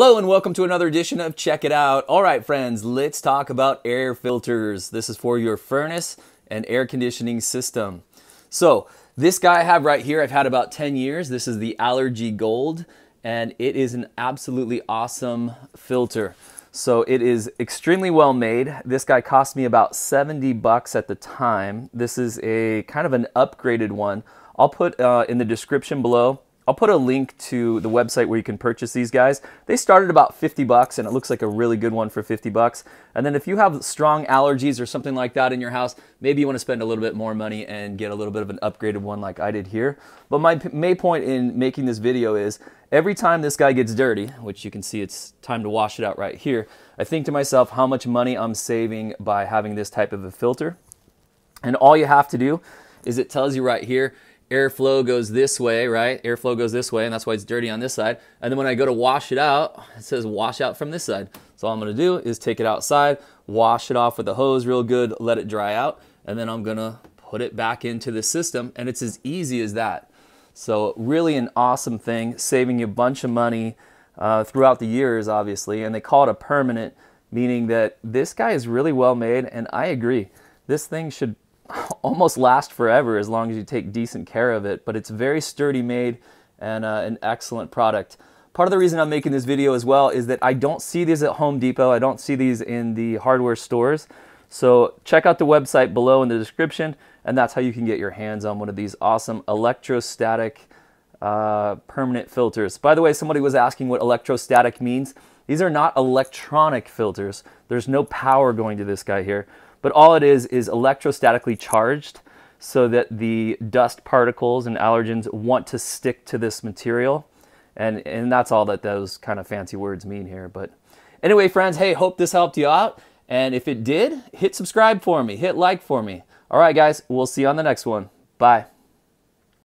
Hello and welcome to another edition of Check It Out. All right, friends, let's talk about air filters. This is for your furnace and air conditioning system. So, this guy I have right here, I've had about 10 years. This is the Allergy Gold, and it is an absolutely awesome filter. So it is extremely well made. This guy cost me about 70 bucks at the time. This is a kind of an upgraded one. I'll put uh, in the description below I'll put a link to the website where you can purchase these guys. They started about 50 bucks and it looks like a really good one for 50 bucks. And then if you have strong allergies or something like that in your house, maybe you want to spend a little bit more money and get a little bit of an upgraded one like I did here. But my main point in making this video is every time this guy gets dirty, which you can see it's time to wash it out right here, I think to myself how much money I'm saving by having this type of a filter. And all you have to do is it tells you right here, airflow goes this way, right? Airflow goes this way, and that's why it's dirty on this side. And then when I go to wash it out, it says wash out from this side. So all I'm gonna do is take it outside, wash it off with a hose real good, let it dry out, and then I'm gonna put it back into the system, and it's as easy as that. So really an awesome thing, saving you a bunch of money uh, throughout the years, obviously, and they call it a permanent, meaning that this guy is really well made, and I agree. This thing should almost last forever as long as you take decent care of it. But it's very sturdy made and uh, an excellent product. Part of the reason I'm making this video as well is that I don't see these at Home Depot. I don't see these in the hardware stores. So check out the website below in the description and that's how you can get your hands on one of these awesome electrostatic uh, permanent filters. By the way, somebody was asking what electrostatic means. These are not electronic filters. There's no power going to this guy here. But all it is is electrostatically charged so that the dust particles and allergens want to stick to this material. And, and that's all that those kind of fancy words mean here. But anyway, friends, hey, hope this helped you out. And if it did, hit subscribe for me, hit like for me. All right, guys, we'll see you on the next one. Bye.